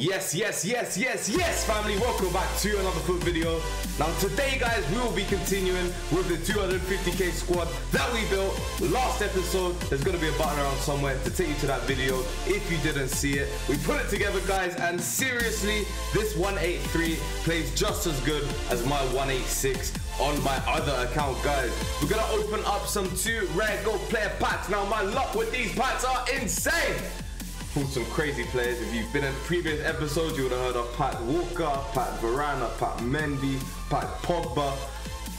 Yes, yes, yes, yes, yes, family. Welcome back to another FUT video. Now, today, guys, we will be continuing with the 250k squad that we built last episode. There's going to be a button around somewhere to take you to that video if you didn't see it. We put it together, guys, and seriously, this 183 plays just as good as my 186 on my other account, guys. We're going to open up some two rare gold player packs. Now, my luck with these packs are insane pulled some crazy players. If you've been in previous episodes, you would have heard of Pat Walker, Pat Varane, Pat Mendy, Pat Pogba.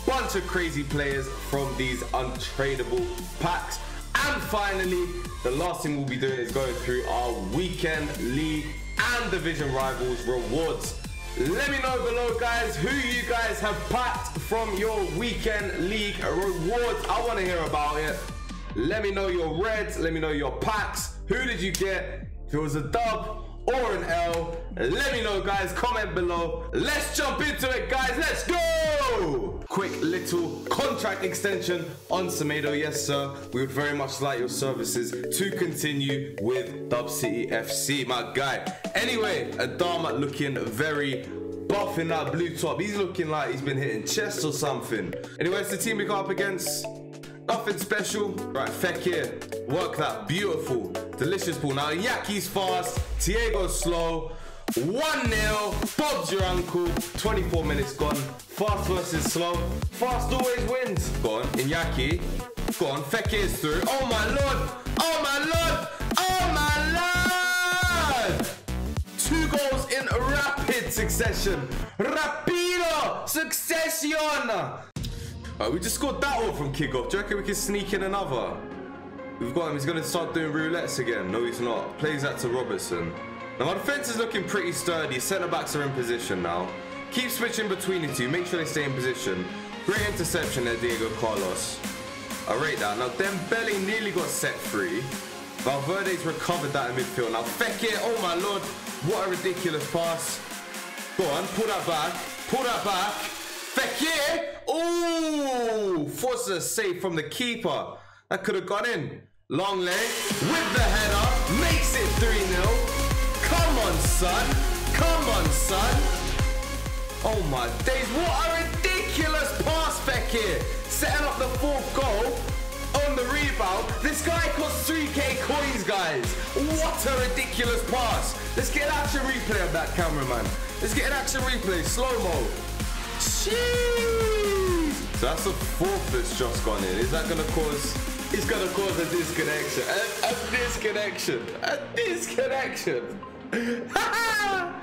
Bunch of crazy players from these untradeable packs. And finally, the last thing we'll be doing is going through our weekend league and division rivals rewards. Let me know below, guys, who you guys have packed from your weekend league rewards. I want to hear about it. Let me know your reds. Let me know your packs. Who did you get? If it was a dub or an L, let me know, guys. Comment below. Let's jump into it, guys. Let's go! Quick little contract extension on Semedo. Yes, sir. We would very much like your services to continue with Dub City FC, my guy. Anyway, Adama looking very buff in that blue top. He's looking like he's been hitting chest or something. Anyway, it's the team we got up against. Nothing special. Right, Fekir. Work that. Beautiful. Delicious ball. Now, Iñaki's fast. Tiego's slow. 1-0. Bob's your uncle. 24 minutes gone. Fast versus slow. Fast always wins. Go on. Iñaki. Go on. Fekir's through. Oh, my lord. Oh, my lord. Oh, my lord. Two goals in rapid succession. Rapido succession. Right, we just scored that one from kickoff. Do you reckon we can sneak in another? We've got him. He's going to start doing roulettes again. No, he's not. Plays that to Robertson. Now, my defense is looking pretty sturdy. Centre-backs are in position now. Keep switching between the two. Make sure they stay in position. Great interception there, Diego Carlos. I rate that. Now, Dembele nearly got set free. Valverde's recovered that in midfield. Now, Fekir, oh my lord. What a ridiculous pass. Go on, pull that back. Pull that back. Fekir! Ooh! Forces a save from the keeper. That could have gone in. Long leg with the header. Makes it 3-0. Come on, son. Come on, son. Oh my days. What a ridiculous pass, Fekir. Setting up the fourth goal on the rebound. This guy costs 3k coins, guys. What a ridiculous pass. Let's get an action replay of that cameraman. Let's get an action replay. Slow-mo. Jeez. So that's fourth that's just gone in. Is that going to cause... It's to cause a disconnection. A, a disconnection. A disconnection.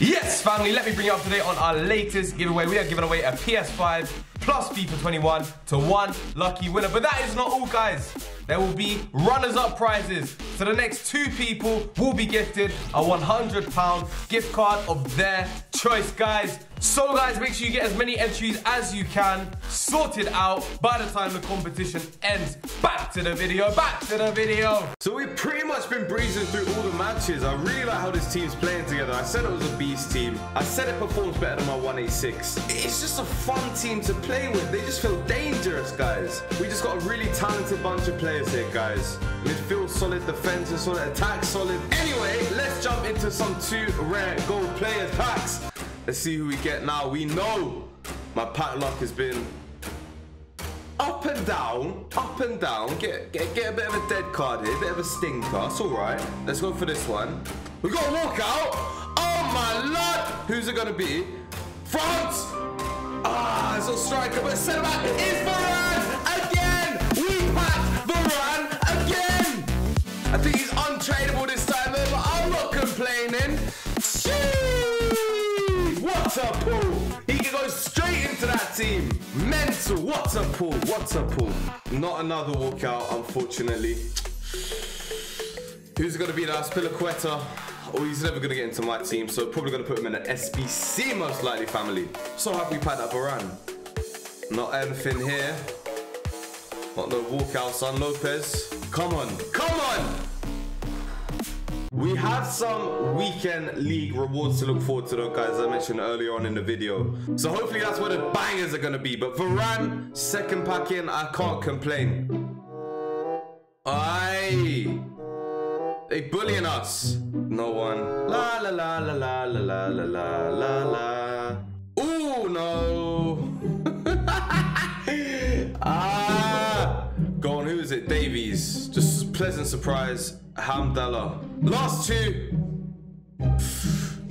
yes, family. Let me bring you up to date on our latest giveaway. We are giving away a PS5 plus FIFA 21 to one lucky winner. But that is not all, guys. There will be runners-up prizes. So the next two people will be gifted a £100 gift card of their choice, guys. So guys, make sure you get as many entries as you can sorted out by the time the competition ends. Back to the video, back to the video. So we've pretty much been breezing through all the matches. I really like how this team's playing together. I said it was a beast team. I said it performs better than my 186. It's just a fun team to play with. They just feel dangerous, guys. We just got a really talented bunch of players here, guys. Midfield solid, defense is solid, attack solid. Anyway, let's jump into some two rare gold players packs. Let's see who we get now. We know my pack luck has been up and down, up and down. Get, get, get a bit of a dead card here, a bit of a stinker. It's all right. Let's go for this one. We got a walkout. Oh my lord. Who's it gonna be? France. Ah, it's a striker, but centre back is Varane again. We pack Varane again. I think he's team. Mental. What a pull. What a pull. Not another walkout, unfortunately. Who's going to be that? Azpilicueta. Oh, he's never going to get into my team, so probably going to put him in an SBC most likely family. So happy we packed that Varane. Not anything here. Not no walkout, son Lopez. Come on. Come on! We have some weekend league rewards to look forward to though, guys, as I mentioned earlier on in the video. So hopefully that's where the bangers are going to be. But Varane, second pack in, I can't complain. Aye. They bullying us. No one. La la la la la la la la la la. Surprise. Hamdallah. Last two.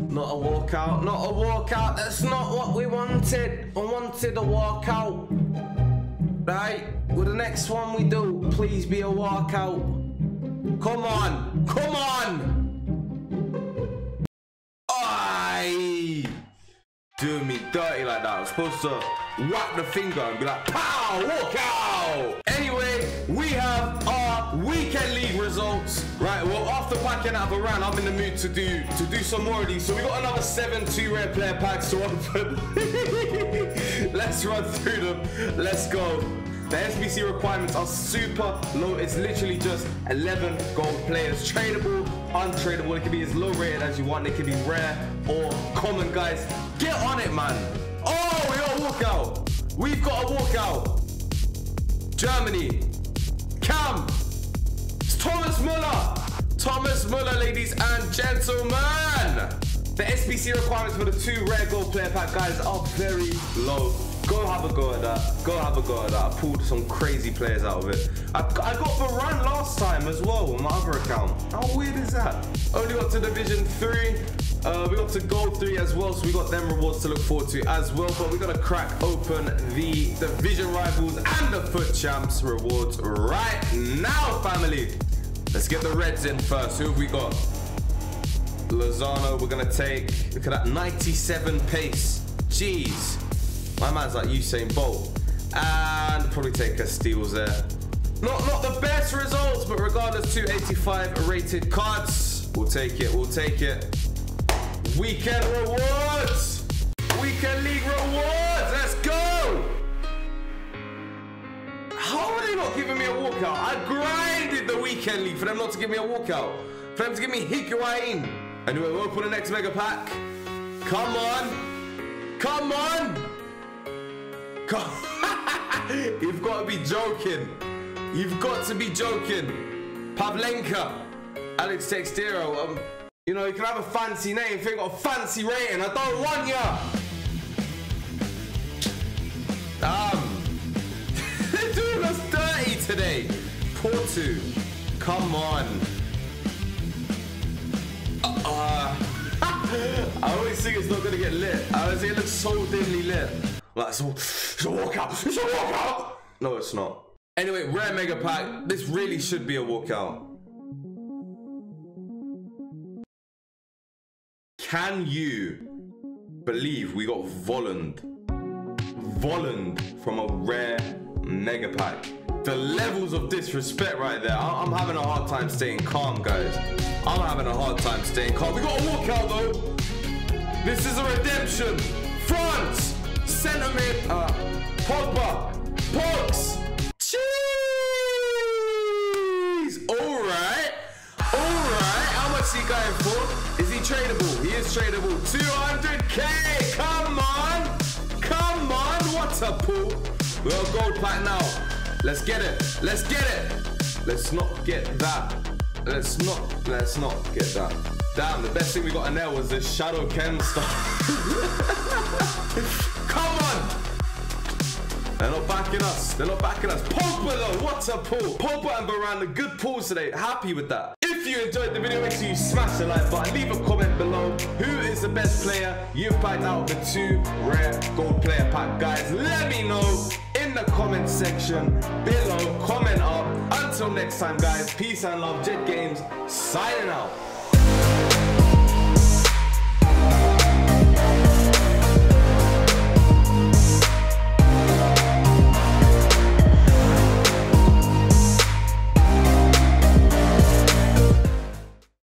Not a walkout, not a walkout. That's not what we wanted. I wanted a walkout. Right? With the next one we do, please be a walkout. Come on, come on. Aye. Doing me dirty like that. I'm supposed to whack the finger and be like, pow, walk well, after packing out of a I'm in the mood to do to do some more of these. So we got another seven two rare player packs to open. Let's run through them. Let's go. The SBC requirements are super low. It's literally just 11 gold players. Tradable, untradeable. It can be as low rated as you want. It can be rare or common, guys. Get on it, man. Oh, we got a walkout. We've got a walkout. Germany. Cam. It's Thomas Muller. Thomas Muller, ladies and gentlemen. The SBC requirements for the two rare gold player pack, guys, are very low. Go have a go at that. Go have a go at that. I pulled some crazy players out of it. I, I got Varane last time as well on my other account. How weird is that? Only got to Division 3. Uh, we got to Gold 3 as well, so we got them rewards to look forward to as well. But we're going to crack open the Division Rivals and the FUT Champs rewards right now, family. Let's get the Reds in first. Who have we got? Lozano, we're going to take, look at that, 97 pace. Jeez. My man's like Usain Bolt. And probably take a steals there. Not not the best results, but regardless, 285 rated cards. We'll take it, we'll take it. Weekend rewards! Weekend league giving me a walkout? I grinded the weekend league for them not to give me a walkout. For them to give me Higuain. Anyway, we'll open the next mega pack. Come on. Come on. You've got to be joking. You've got to be joking. Pavlenka, Alex Teixeira. Um, you know, you can have a fancy name if you got a fancy rating. I don't want ya. Porto, come on. Uh, I always think it's not gonna get lit. I always think it looks so dimly lit. Like, it's a, it's a walkout. It's a walkout. No, it's not. Anyway, rare mega pack. This really should be a walkout. Can you believe we got Volland? Volland from a rare mega pack. The levels of disrespect right there. I I'm having a hard time staying calm, guys. I'm having a hard time staying calm. We got a walkout though. This is a redemption. France mid, uh, Pogba, Pogs. Jeez. All right. All right. How much is he going for? Is he tradable? He is tradable. 200k. Come on. Come on. What a pull. We're gold pack now. Let's get it. Let's get it. Let's not get that. Let's not. Let's not get that. Damn, the best thing we got in there was this Shadow Ken stuff. Come on! They're not backing us. They're not backing us. Pogba though, what a pull. Pogba and Varane, good pulls today. Happy with that. If you enjoyed the video, make sure you smash the like button. Leave a comment below. Who is the best player you've out the two rare gold player pack? Guys, let me know the comment section below. Comment up. Until next time, guys. Peace and love. JEDGamez signing out.